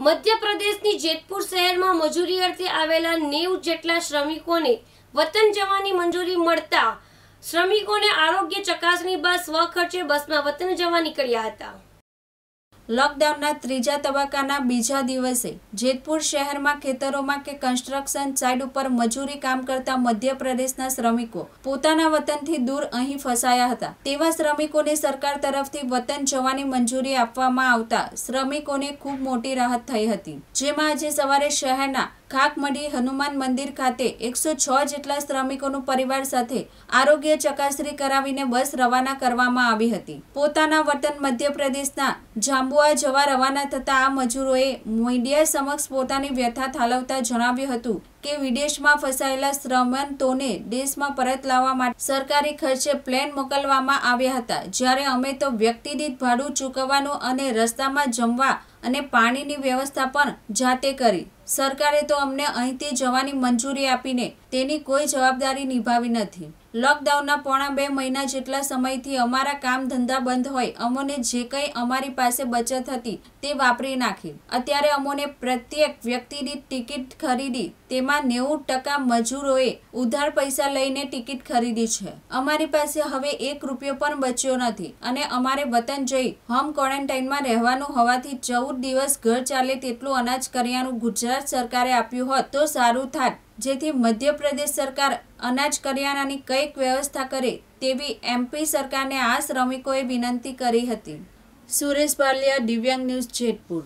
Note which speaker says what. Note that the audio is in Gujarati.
Speaker 1: મધ્યપ્રદેશની જેતપુર શહેરમાં મજૂરી અર્થે આવેલા નેવું જેટલા શ્રમિકોને વતન જવાની મંજૂરી મળતા શ્રમિકોને આરોગ્ય ચકાસણી બાદ સ્વખર્ચે બસમાં વતન જવા નીકળ્યા હતા.
Speaker 2: લોકડાઉનના ત્રીજા તબક્કાના બીજા દિવસે જેતપુર શહેરમાં ખેતરોમાં કે કન્સ્ટ્રક્શન સાઇટ ઉપર મજૂરી કામ કરતા મધ્યપ્રદેશના શ્રમિકો પોતાના વતનથી દૂર અહીં ફસાયા હતા. તેવા શ્રમિકોને સરકાર તરફથી વતન જવાની મંજૂરી આપવામાં આવતા શ્રમિકોને ખૂબ મોટી રાહત થઈ હતી. જેમાં આજે સવારે શહેરના ખાકમડી હનુમાન મંદિર ખાતે એકસો છ જેટલા શ્રમિકોનું પરિવાર સાથે આરોગ્ય ચકાસણી કરાવીને બસ રવાના કરવામાં આવી હતી. પોતાના વતન મધ્યપ્રદેશના જાંબુઆ જવા રવાના થતા આ મજૂરોએ મીડિયા સમક્ષ પોતાની વ્યથા ઠાલવતા જણાવ્યું હતું કે વિદેશમાં ફસાયેલા શ્રમંતોને દેશમાં પરત લાવવા માટે સરકારી ખર્ચે પ્લેન મોકલવામાં આવ્યા હતા. જ્યારે અમે તો વ્યક્તિ દીઠ ભાડું ચૂકવવાનું અને રસ્તામાં જમવા અને પાણીની વ્યવસ્થા પણ જાતે કરી. સરકારે તો અમને અહીંથી જવાની મંજૂરી આપીને તેની કોઈ જવાબદારી નિભાવી નથી. લોકડાઉનના પોણા બે મહિના જેટલા સમયથી અમારા કામ ધંધા બંધ હોય, અમોને જે કંઈ અમારી પાસે બચત હતી તે વાપરી નાખી. અત્યારે અમોને પ્રત્યેક વ્યક્તિની ટિકિટ ખરીદી, તેમાં નેવું ટકા મજૂરોએ ઉધાર પૈસા લઈને ટિકિટ ખરીદી છે. અમારી પાસે હવે એક રૂપિયો પણ બચ્યો નથી અને અમારે વતન જઈ હોમ ક્વોરન્ટાઇનમાં રહેવાનું હોવાથી ચૌદ દિવસ ઘર ચાલે તેટલું અનાજ કર્યાનું ગુજરાત સરકારે આપ્યું હોત તો સારું થાત. જેથી મધ્યપ્રદેશ સરકાર અનાજ કરિયાણાની કંઈક વ્યવસ્થા કરે તેવી એમપી સરકારને આ શ્રમિકોએ વિનંતી કરી હતી. સુરેશ બાલિયા દિવ્યાંગ ન્યૂઝ જેતપુર.